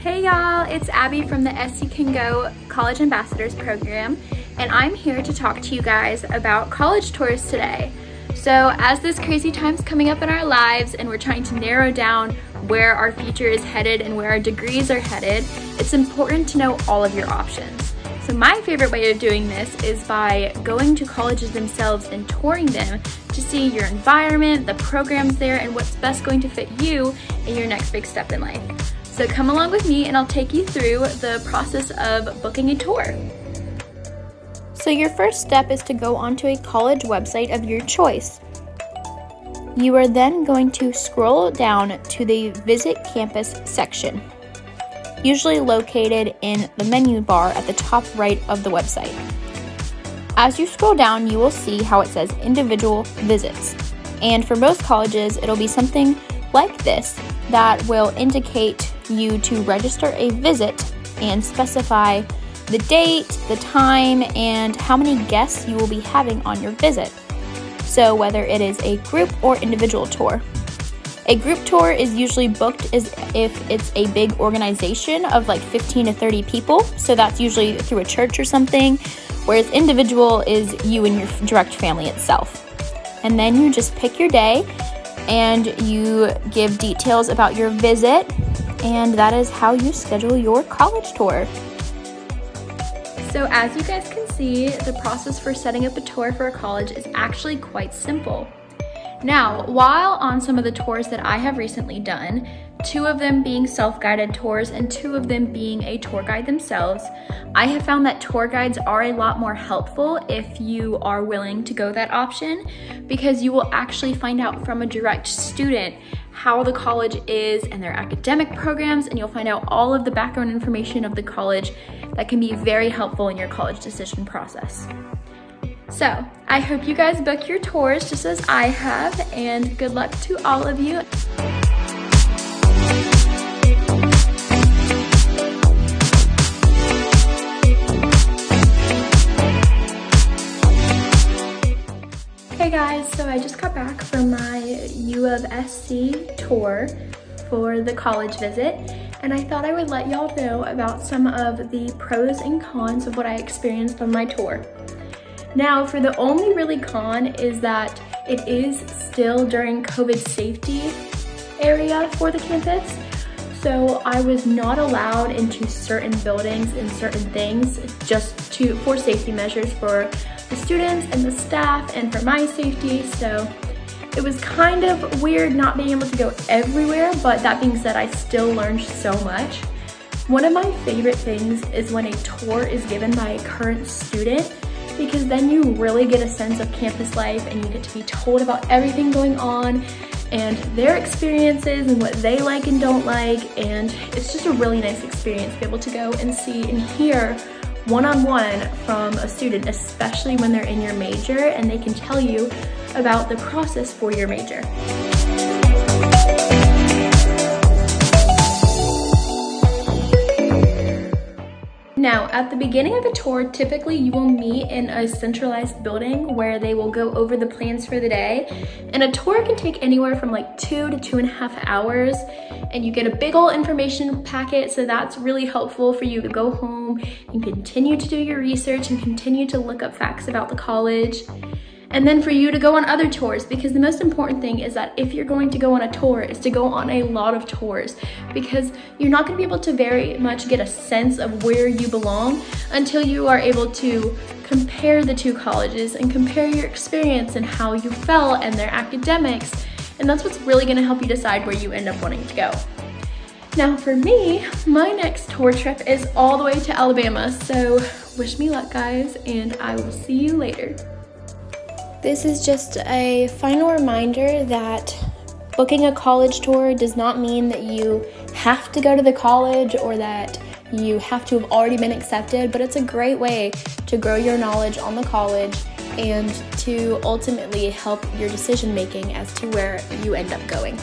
Hey y'all, it's Abby from the SC Can Go College Ambassadors Program, and I'm here to talk to you guys about college tours today. So as this crazy time's coming up in our lives and we're trying to narrow down where our future is headed and where our degrees are headed, it's important to know all of your options. So my favorite way of doing this is by going to colleges themselves and touring them to see your environment, the programs there, and what's best going to fit you in your next big step in life. So come along with me and I'll take you through the process of booking a tour. So your first step is to go onto a college website of your choice. You are then going to scroll down to the Visit Campus section, usually located in the menu bar at the top right of the website. As you scroll down, you will see how it says individual visits. And for most colleges, it'll be something like this that will indicate you to register a visit and specify the date, the time, and how many guests you will be having on your visit. So, whether it is a group or individual tour. A group tour is usually booked as if it's a big organization of like 15 to 30 people. So, that's usually through a church or something, whereas individual is you and your direct family itself. And then you just pick your day and you give details about your visit, and that is how you schedule your college tour. So as you guys can see, the process for setting up a tour for a college is actually quite simple. Now, while on some of the tours that I have recently done, two of them being self-guided tours and two of them being a tour guide themselves, I have found that tour guides are a lot more helpful if you are willing to go that option because you will actually find out from a direct student how the college is and their academic programs and you'll find out all of the background information of the college that can be very helpful in your college decision process. So I hope you guys book your tours just as I have and good luck to all of you. Hey guys, so I just got back from my U of SC tour for the college visit and I thought I would let y'all know about some of the pros and cons of what I experienced on my tour. Now, for the only really con is that it is still during COVID safety area for the campus. So I was not allowed into certain buildings and certain things just to for safety measures for the students and the staff and for my safety. So it was kind of weird not being able to go everywhere, but that being said, I still learned so much. One of my favorite things is when a tour is given by a current student because then you really get a sense of campus life and you get to be told about everything going on and their experiences and what they like and don't like and it's just a really nice experience to be able to go and see and hear one-on-one -on -one from a student, especially when they're in your major and they can tell you about the process for your major. At the beginning of a tour, typically you will meet in a centralized building where they will go over the plans for the day. And a tour can take anywhere from like two to two and a half hours. And you get a big old information packet, so that's really helpful for you to go home and continue to do your research and continue to look up facts about the college and then for you to go on other tours because the most important thing is that if you're going to go on a tour is to go on a lot of tours because you're not going to be able to very much get a sense of where you belong until you are able to compare the two colleges and compare your experience and how you felt and their academics and that's what's really going to help you decide where you end up wanting to go. Now for me, my next tour trip is all the way to Alabama, so wish me luck guys and I will see you later. This is just a final reminder that booking a college tour does not mean that you have to go to the college or that you have to have already been accepted, but it's a great way to grow your knowledge on the college and to ultimately help your decision making as to where you end up going.